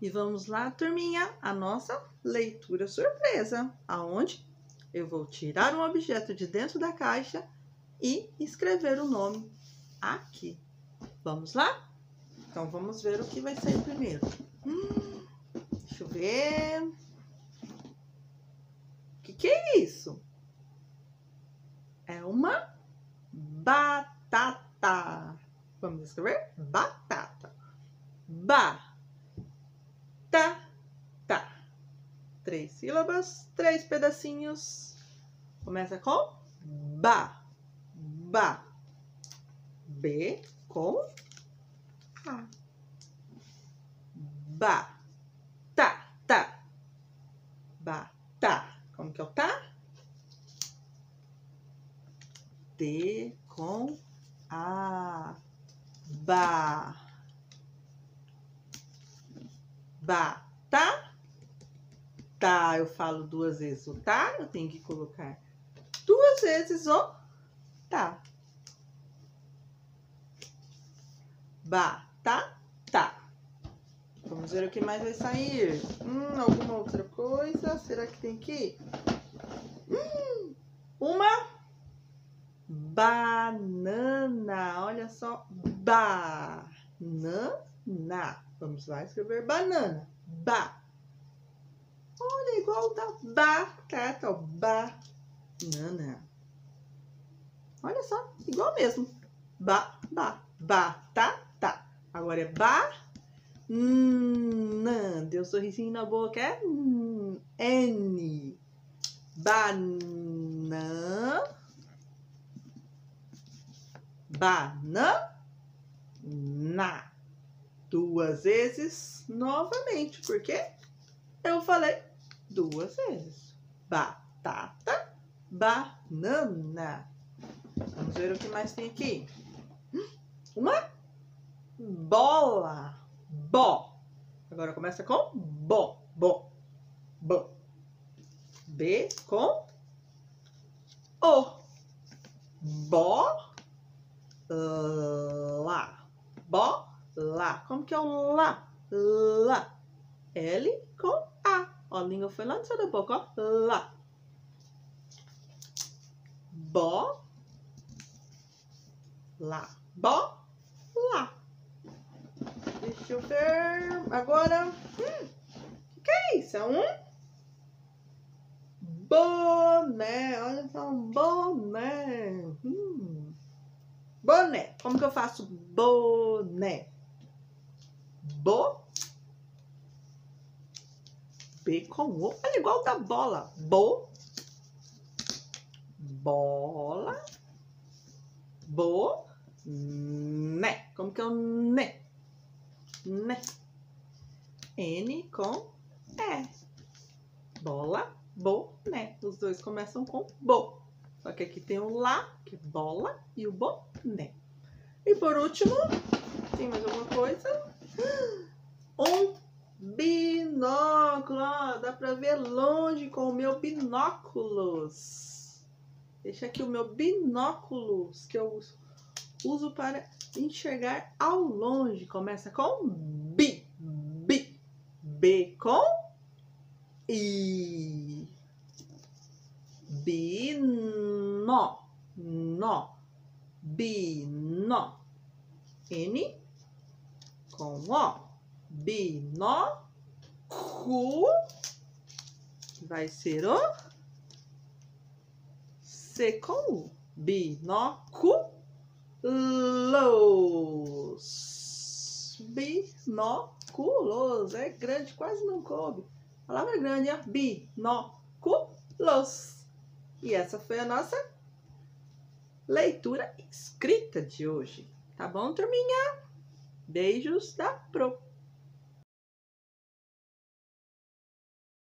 E vamos lá, turminha, a nossa leitura surpresa, aonde eu vou tirar um objeto de dentro da caixa e escrever o nome aqui. Vamos lá? Então, vamos ver o que vai sair primeiro. Hum, deixa eu ver. O que, que é isso? É uma batata. Vamos escrever? Batata. Ba. Ta. Ta. Três sílabas, três pedacinhos. Começa com ba. Ba. B com A. Ba. Ta. Ta. Ba. Ta. Como que é o tá? T com A. Ba. Ba. Tá? Tá, eu falo duas vezes o tá, eu tenho que colocar duas vezes o tá. Batata. Vamos ver o que mais vai sair. Hum, alguma outra coisa? Será que tem aqui? Hum, uma banana. Olha só. Banana. Vamos lá escrever banana. Ba. Olha, igual da batata. Ó. Banana. Olha só, igual mesmo. Ba, ba, batata. Agora é ba. Nan. Deu um sorrisinho na boca. É N. Banana. Banana. Duas vezes novamente. Porque eu falei duas vezes. Batata. Banana. Vamos ver o que mais tem aqui. Uma bola. Bó. Agora começa com bo, bo, bo. B com o. Bó. Lá. Bó. Lá. Como que é o lá? Lá. L com A. Ó, a língua foi lá no céu da boca, ó. Lá. Bó lá. Bó, lá. Deixa eu ver. Agora. Hum, o que é isso? É um boné. Olha só, um boné. Hum. Boné. Como que eu faço boné? Bo. B com O. Olha, igual da bola. Bo. Bola. Bo. Né. Como que é o né? Né. N com E. Bola, bo, né. Os dois começam com bo. Só que aqui tem o lá, que é bola, e o boné. E por último, tem mais alguma coisa? Um binóculo. Ó, dá pra ver longe com o meu binóculos. Deixa aqui o meu binóculos que eu uso para enxergar ao longe. Começa com bi, bi, b com i, bino, no, bino, n com o, bino, cu, vai ser o C com U, binóculo los. Binóculos. É grande, quase não coube. A palavra é grande, é binóculos. E essa foi a nossa leitura escrita de hoje. Tá bom, turminha? Beijos da Pro.